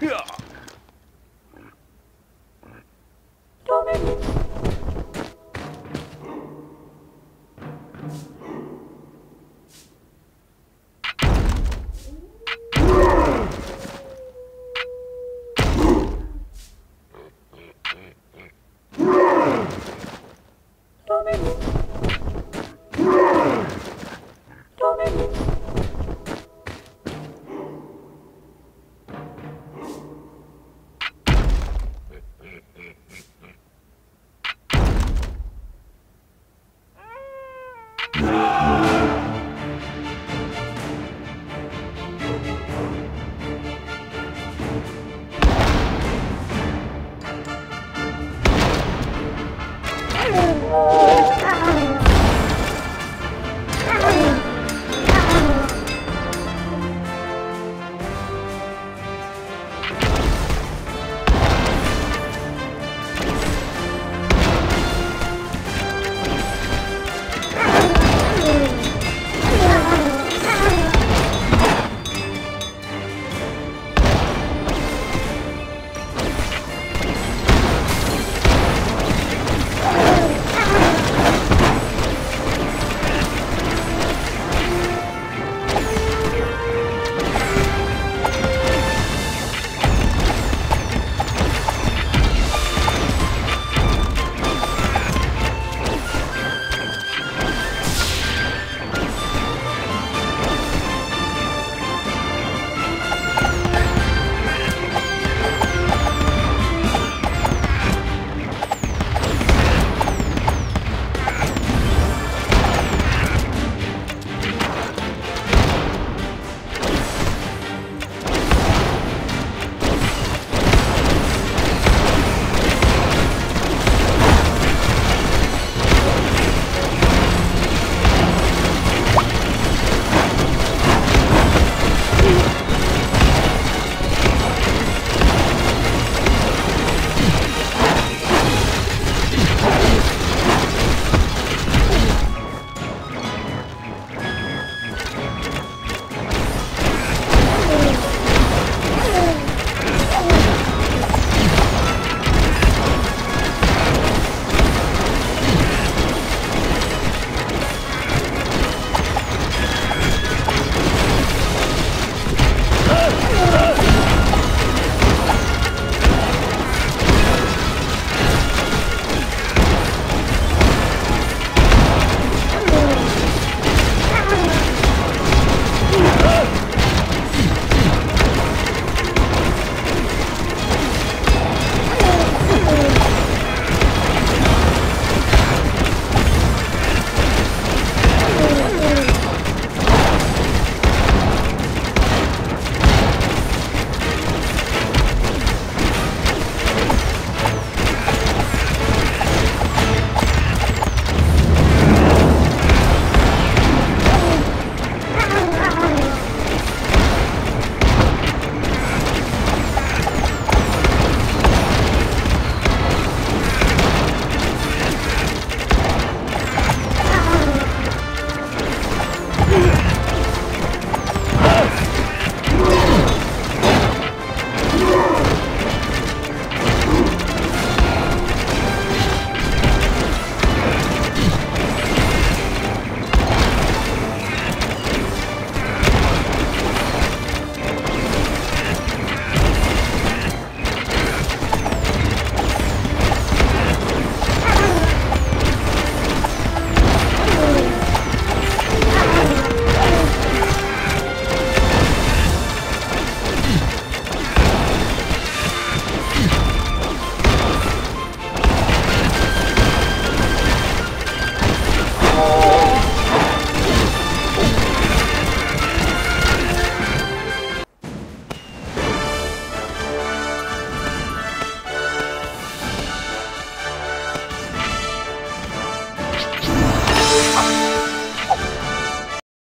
Yeah. coming! Música